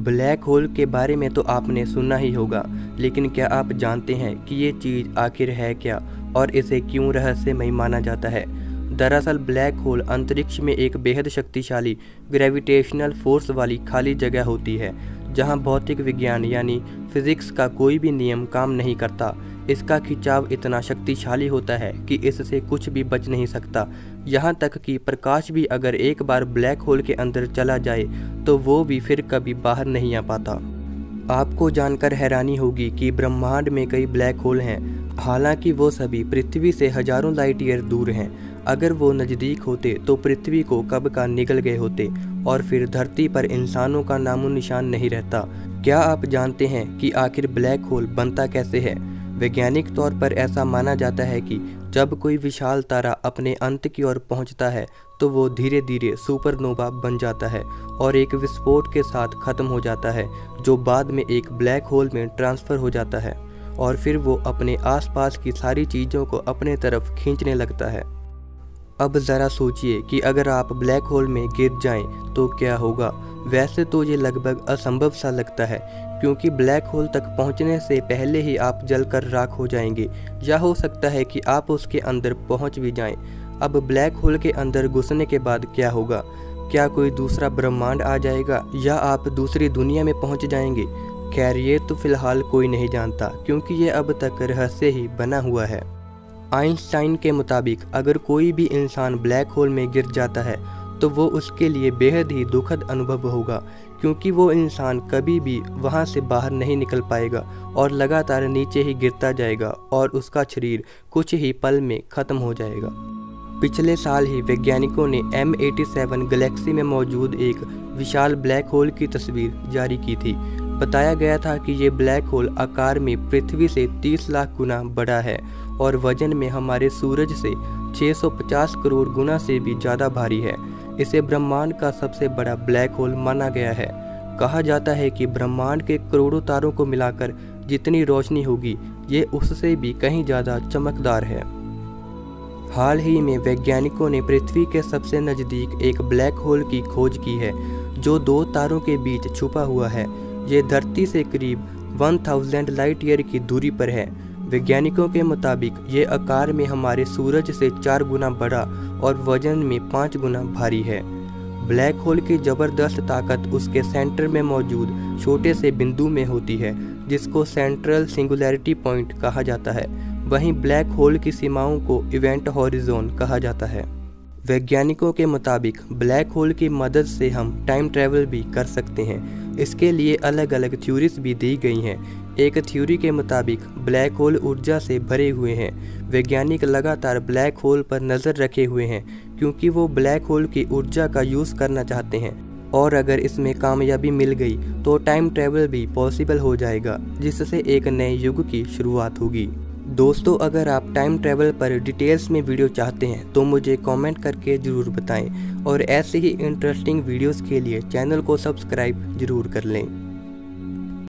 Black hole के बारे में तो आपने सुना ही होगा, लेकिन क्या आप जानते हैं कि ये चीज़ आखिर है क्या और इसे क्यों रहस्यमय माना जाता है? दरअसल, ब्लैक होल अंतरिक्ष में एक बेहद शक्तिशाली ग्रेविटेशनल फोर्स वाली खाली जगह होती है, जहाँ भौतिक विज्ञान यानी फिजिक्स का कोई भी नियम काम नहीं करता। इसका खिंचाव इतना शक्तिशाली होता है कि इससे कुछ भी बच नहीं सकता। यहाँ तक कि प्रकाश भी अगर एक बार ब्लैक होल के अंदर चला जाए तो वो भी फिर कभी बाहर नहीं आ पाता। आपको जानकर हैरानी होगी कि ब्रह्मांड में कई ब्लैक होल हैं। हालाँकि वो सभी पृथ्वी से हज़ारों लाइट ईयर दूर हैं। अगर वो नज़दीक होते तो पृथ्वी को कब का निकल गए होते और फिर धरती पर इंसानों का नामो निशान नहीं रहता। क्या आप जानते हैं कि आखिर ब्लैक होल बनता कैसे है? वैज्ञानिक तौर पर ऐसा माना जाता है कि जब कोई विशाल तारा अपने अंत की ओर पहुँचता है तो वो धीरे धीरे सुपरनोवा बन जाता है और एक विस्फोट के साथ ख़त्म हो जाता है, जो बाद में एक ब्लैक होल में ट्रांसफ़र हो जाता है और फिर वो अपने आसपास की सारी चीज़ों को अपने तरफ़ खींचने लगता है। अब ज़रा सोचिए कि अगर आप ब्लैक होल में गिर जाएँ तो क्या होगा? वैसे तो ये लगभग असंभव सा लगता है क्योंकि ब्लैक होल तक पहुँचने से पहले ही आप जलकर राख हो जाएँगे। या हो सकता है कि आप उसके अंदर पहुँच भी जाएँ। अब ब्लैक होल के अंदर घुसने के बाद क्या होगा? क्या कोई दूसरा ब्रह्मांड आ जाएगा या आप दूसरी दुनिया में पहुँच जाएँगे? खैर, ये तो फ़िलहाल कोई नहीं जानता, क्योंकि ये अब तक रहस्य ही बना हुआ है। आइंस्टाइन के मुताबिक, अगर कोई भी इंसान ब्लैक होल में गिर जाता है तो वो उसके लिए बेहद ही दुखद अनुभव होगा। क्योंकि वो इंसान कभी भी वहाँ से बाहर नहीं निकल पाएगा और लगातार नीचे ही गिरता जाएगा और उसका शरीर कुछ ही पल में ख़त्म हो जाएगा। पिछले साल ही वैज्ञानिकों ने एम एटी सेवन गलेक्सी में मौजूद एक विशाल ब्लैक होल की तस्वीर जारी की थी। बताया गया था कि ये ब्लैक होल आकार में पृथ्वी से 30 लाख गुना बड़ा है और वज़न में हमारे सूरज से 650 करोड़ गुना से भी ज़्यादा भारी है। इसे ब्रह्मांड का सबसे बड़ा ब्लैक होल माना गया है। कहा जाता है कि ब्रह्मांड के करोड़ों तारों को मिलाकर जितनी रोशनी होगी, ये उससे भी कहीं ज़्यादा चमकदार है। हाल ही में वैज्ञानिकों ने पृथ्वी के सबसे नज़दीक एक ब्लैक होल की खोज की है, जो दो तारों के बीच छुपा हुआ है। ये धरती से करीब 1000 लाइट ईयर की दूरी पर है। वैज्ञानिकों के मुताबिक, ये आकार में हमारे सूरज से चार गुना बड़ा और वज़न में पाँच गुना भारी है। ब्लैक होल की ज़बरदस्त ताकत उसके सेंटर में मौजूद छोटे से बिंदु में होती है, जिसको सेंट्रल सिंगुलैरिटी पॉइंट कहा जाता है। वहीं ब्लैक होल की सीमाओं को इवेंट हॉरिजोन कहा जाता है। वैज्ञानिकों के मुताबिक, ब्लैक होल की मदद से हम टाइम ट्रैवल भी कर सकते हैं। इसके लिए अलग अलग थ्योरीज भी दी गई हैं एक थ्योरी के मुताबिक, ब्लैक होल ऊर्जा से भरे हुए हैं। वैज्ञानिक लगातार ब्लैक होल पर नज़र रखे हुए हैं, क्योंकि वो ब्लैक होल की ऊर्जा का यूज़ करना चाहते हैं। और अगर इसमें कामयाबी मिल गई तो टाइम ट्रैवल भी पॉसिबल हो जाएगा, जिससे एक नए युग की शुरुआत होगी। दोस्तों, अगर आप टाइम ट्रैवल पर डिटेल्स में वीडियो चाहते हैं तो मुझे कमेंट करके ज़रूर बताएँ, और ऐसे ही इंटरेस्टिंग वीडियोस के लिए चैनल को सब्सक्राइब ज़रूर कर लें।